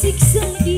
siksa bir